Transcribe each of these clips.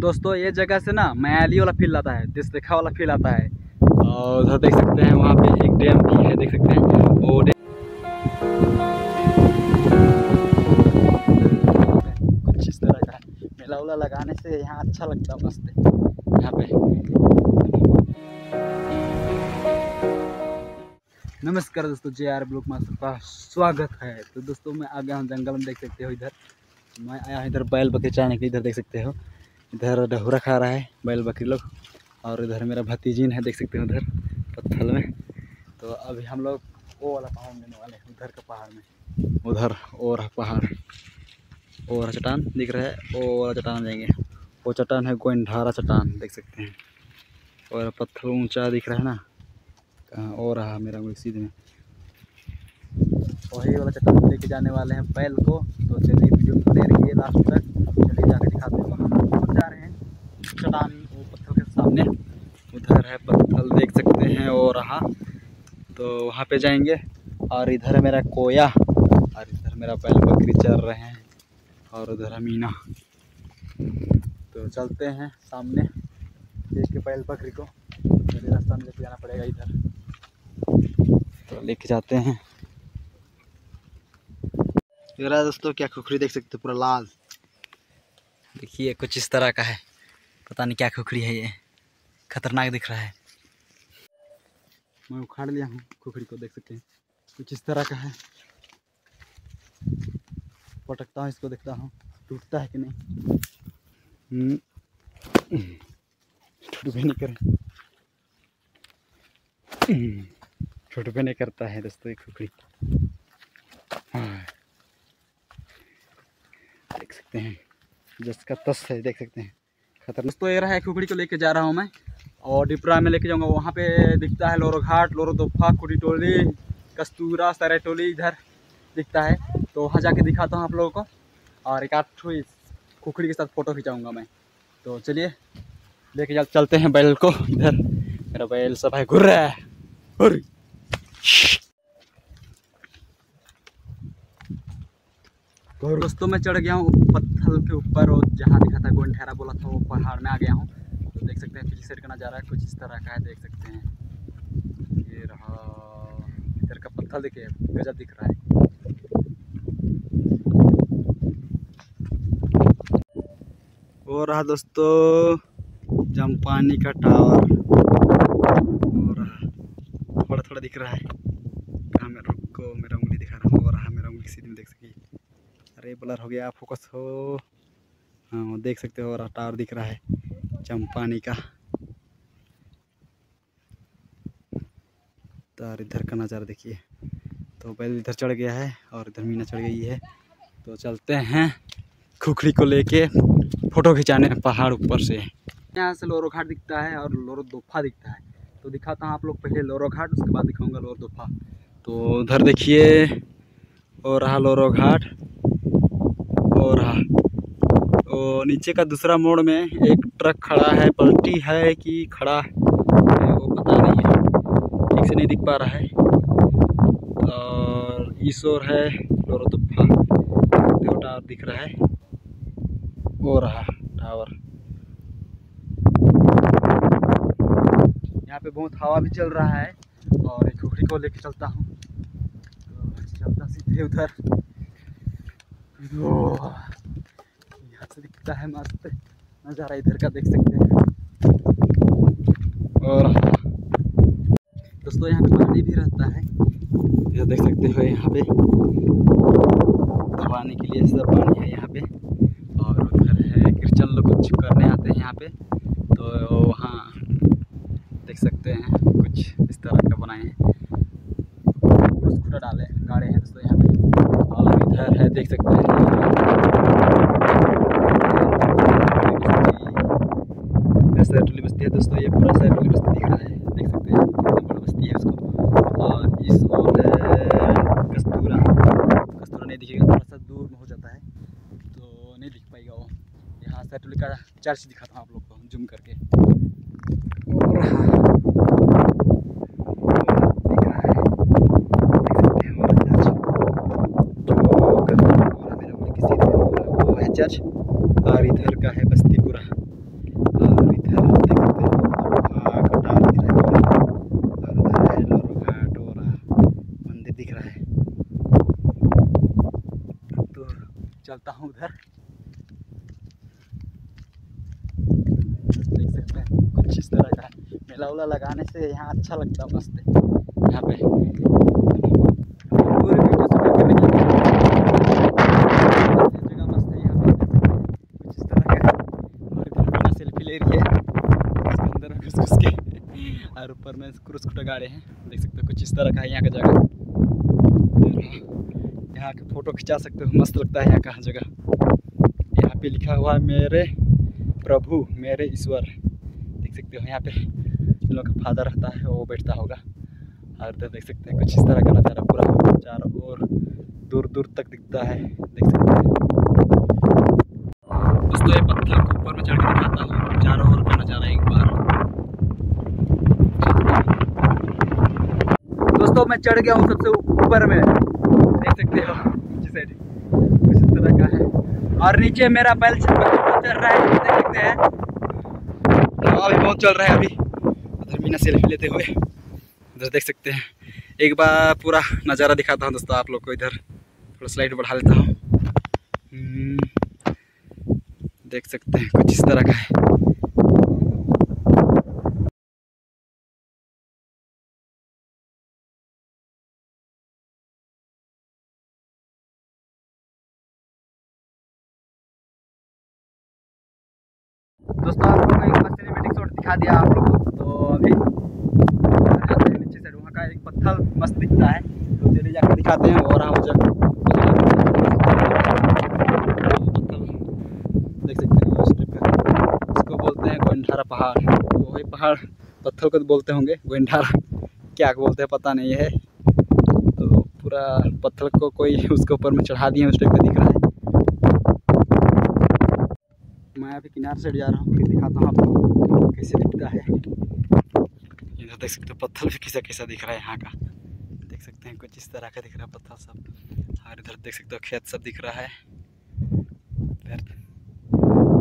दोस्तों, ये जगह से ना मैली वाला फील आता है दिस देखा वाला फील आता है। और उधर देख सकते हैं, वहाँ पे एक डैम भी है, देख सकते हैं। वो कुछ इस तरह का मेला उला लगाने से यहाँ अच्छा लगता है, मस्त यहाँ पे। नमस्कार दोस्तों जे आर ब्लॉक मास्टर का स्वागत है। तो दोस्तों, मैं आ गया हूँ जंगल में, देख सकते हो इधर। मैं आया इधर बैल बकरी चाने के इधर देख सकते हो। इधर डहुरा खा रहा है, बैल बकरी लोग। और इधर मेरा भतीजीन है, देख सकते हो उधर, पत्थल में। तो अभी हम लोग वो वाला पहाड़ लेने वाले हैं, उधर का पहाड़ में। उधर और पहाड़। और चट्टान दिख रहा है, वो वाला चट्टान जाएँगे। वो चट्टान है गोइंढारा चट्टान, देख सकते हैं। और पत्थर ऊँचा दिख रहा है ना, कहाँ और रहा मेरा उंगली सीधे में। वही वाला चट्टान लेके जाने वाले हैं बैल को। तो चलिए वीडियो को दे रही है लास्ट तक। चलिए जाकर दिखाते हैं। जा रहे हैं। चट्टान वो पत्थर के सामने। उधर है पत्थर, देख सकते हैं, और रहा। तो वहाँ पे जाएँगे। और इधर है मेरा कोया, और इधर मेरा बैल बकरी चल रहे हैं, और उधर है मीना। तो चलते हैं सामने देख के बैल बकरी को। मेरे रास्ता में लेके जाना पड़ेगा इधर। तो लेके जाते हैं। दोस्तों, क्या खुखरी देख सकते पूरा लाल। देखिए कुछ इस तरह का है। पता नहीं क्या खुखड़ी है ये। खतरनाक दिख रहा है। मैं उखाड़ लिया हूँ खुखड़ी को देख सकते हैं। कुछ इस तरह का है। पटकता हूँ इसको देखता हूँ टूटता है कि नहीं। हम्म, टूट भी नहीं करे हम्म, टूट भी नहीं करता है दोस्तों ये खुखरी हाँ। देख सकते हैं। जिसका तस है, देख सकते हैं। खतरनाक। दोस्तों, ये रहा है खुखड़ी को लेके जा रहा हूँ मैं, और डिपरा में लेके जाऊँगा। वहाँ पे दिखता है लोरो घाट, लोरो दोफा कुड़ी टोली, कस्तूरा सरे टोली, इधर दिखता है। तो वहाँ जाके दिखाता हूँ आप लोगों को, और एक आध ठो इस खुखड़ी के साथ फ़ोटो खिंचाऊँगा मैं। तो चलिए, लेके जा चलते हैं बैल को, इधर। मेरा बैल सब है, घुर रहा है घुर तो दोस्तों, मैं चढ़ गया हूँ पत्थर के ऊपर और जहाँ दिखा था गोन ठहरा बोला था वो पहाड़ में आ गया हूँ। तो देख सकते हैं, पीछे साइड का नज़ारा कुछ इस तरह का है, देख सकते हैं। ये रहा, इधर का पत्थर देखिए, गजब दिख रहा है। और रहा दोस्तों जमपानी का टावर। और रहा थोड़ा थोड़ा दिख रहा है। मैं रुको मेरा उंगली दिखा रहा हूँ। और रहा मेरा उंगली, सीधी देख सकी। अरे ब्लर हो गया फोकस हो। हाँ देख सकते हो टावर दिख रहा है, चंपानी का। तो इधर का नज़ारा देखिए। तो बैल इधर चढ़ गया है और इधर मीना चढ़ गई है। तो चलते हैं खुखड़ी को लेके फ़ोटो खिंचाने पहाड़ ऊपर से। यहाँ से लोरो घाट दिखता है और लोरो दोफा दिखता है। तो दिखाता हूँ आप लोग पहले लोरो घाट, उसके बाद दिखाऊँगा लोरो दोफा तो उधर देखिए और रहा लोरो घाट। और रहा। और नीचे का दूसरा मोड़ में एक ट्रक खड़ा है पलटी है कि खड़ा है, वो पता नहीं है। ठीक से नहीं दिख पा रहा है। और इस ओर है लोरो दोफा देखो टावर दिख रहा है। वो रहा टावर। यहाँ पे बहुत हवा भी चल रहा है और एक खुखड़ी को लेके चलता हूँ। तो चलता सीधे उधर। यहाँ से दिखता है मस्त नज़ारा इधर का देख सकते हैं। और दोस्तों यहाँ पे पानी भी रहता है। यह देख सकते हो यहाँ पे। दबाने के लिए सब पानी है यहाँ पे और उधर है क्रिश्चन लोग कुछ करने आते हैं यहाँ पे तो वहाँ देख सकते हैं कुछ इस तरह का बनाए हैं स्कूटर डाले गाड़े हैं दोस्तों यहाँ पे और इधर है देख सकते हैं सैटुली बस्ती है दोस्तों ये पूरा सैटुली बस्ती दिख रहा है देख सकते हैं कितनी बड़ी बस्ती है उसको और इस और कस्तूरा कस्तूरा नहीं दिखेगा थोड़ा सा दूर हो जाता है तो नहीं दिख पाएगा वो यहाँ सैटुली का चर्च दिखाता हूँ आप लोग को जूम करके और हाँ दिख रहा है देख सकते हैं और चर्च तो मेरा उंगली किसी वो है चर्च और इधर का है बस्तीपुरा इधर देख सकते हो लोहा का टावर दिख रहा है और उधर है लोहा का टोरा मंदिर दिख रहा है तो चलता हूँ उधर। देख सकते हैं, कुछ इस तरह का मेला उला लगाने से यहाँ अच्छा लगता है, मस्त यहाँ पे और और ऊपर में क्रूस कुटा गाड़े हैं। देख सकते हो, कुछ इस तरह का है यहाँ का जगह। फ़ोटो खिंचा सकते हो, मस्त लगता है यहाँ का जगह। यहाँ पे लिखा हुआ है, मेरे प्रभु, मेरे ईश्वर। देख सकते हो, यहाँ पे इन लोग का फादर रहता है, वो बैठता होगा। और इधर देख सकते हैं, कुछ इस तरह का नज़ारा पूरा चारों ओर दूर दूर तक दिखता है, देख सकते हैं। दोस्तों, ये पत्थर के ऊपर में चढ़ के दिखाता हूँ, चारों ओर का नज़ारा एक बार। दोस्तों, मैं चढ़ गया हूँ सबसे ऊपर में देख सकते हो नीचे साइड कुछ इस तरह का है और नीचे मेरा बैल चल रहा है देख सकते हैं हवा भी बहुत चल रहा है अभी। उधर मीना सेल्फी लेते हुए। उधर देख सकते हैं। एक बार पूरा नज़ारा दिखाता हूँ दोस्तों आप लोग को इधर। थोड़ा स्लाइड बढ़ा लेता हूँ। हम्म, देख सकते हैं कुछ इस तरह का है। दोस्तों, आप लोगों को एक बार सिनेमेटिक शॉट दिखा दिया आप लोगों को तो अभी जाते हैं नीचे साइड वहाँ का एक पत्थर मस्त दिखता है तो चलिए जाकर दिखाते हैं और हम जब देख सकते हैं उस बोलते हैं गोइंठारा पहाड़। तो वही पहाड़ पत्थर को तो बोलते होंगे गोइंठारा क्या बोलते हैं पता नहीं है। तो पूरा पत्थर को कोई उसके ऊपर में चढ़ा दिए उस टाइप का दिख रहा है। मैं अभी किनारे साइड जा रहा हूँ, फिर दिखाता हूँ आपको कैसे दिखता है। इधर देख सकते हो, पत्थर भी कैसा कैसा दिख रहा है यहाँ का। देख सकते हैं कुछ इस तरह का दिख रहा है पत्थर सब। और इधर देख सकते हो खेत सब दिख रहा है।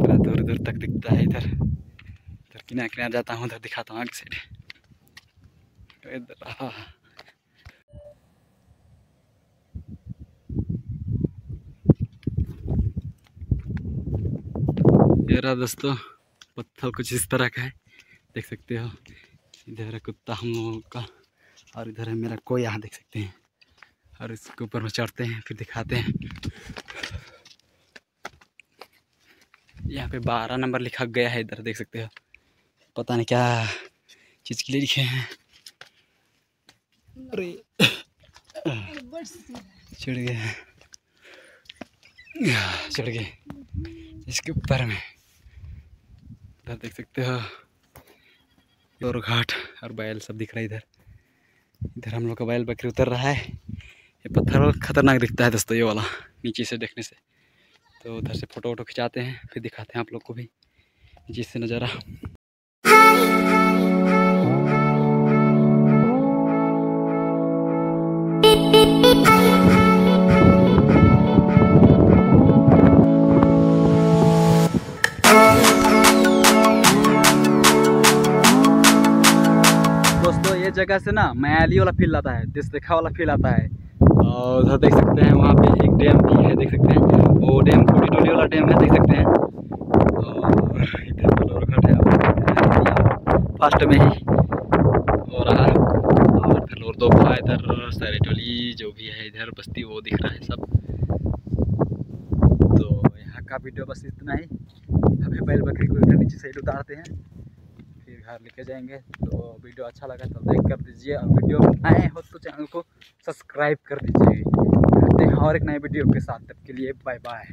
इधर दूर दूर तक दिखता है इधर। इधर किनारे किनारे जाता हूँ, उधर दिखाता हूँ आगे साइड। इधर ये रहा दोस्तों पत्थर कुछ इस तरह का है। देख सकते हो इधर है कुत्ता हम लोगों का और इधर है मेरा कोई यहाँ देख सकते हैं। और इसके ऊपर में चढ़ते हैं फिर दिखाते हैं। यहाँ पे बारह नंबर लिखा गया है इधर देख सकते हो। पता नहीं क्या चीज़ के लिए लिखे हैं। अरे। चढ़ गए चढ़ गए इसके ऊपर में। इधर देख सकते हो। और घाट और बैल सब दिख रहा है इधर। इधर हम लोग का बैल बकरी उतर रहा है। ये पत्थर खतरनाक दिखता है दोस्तों, ये वाला, नीचे से देखने से। तो उधर से फ़ोटो वोटो खिंचाते हैं, फिर दिखाते हैं आप लोग को भी नीचे से नज़ारा ये जगह से ना मैली वाला फील आता है देश देखा वाला फील आता है। और उधर देख सकते हैं वहाँ पे एक डैम भी है, देख सकते हैं। वो डैम टूटी टोली वाला डैम है, देख सकते हैं। और फ़र्स्ट में ही। और फिर दो इधर सारी टोली जो भी है, इधर बस्ती वो दिख रहा है सब। तो यहाँ का वीडियो बस इतना ही। अभी बैल बकरी को इधर नीचे साइड उतारते हैं। घर लेके जाएँगे। तो वीडियो अच्छा लगा तो लाइक कर दीजिए और वीडियो आए हो तो चैनल को सब्सक्राइब कर दीजिए। मिलते हैं और एक नए वीडियो के साथ। तब के लिए बाय बाय.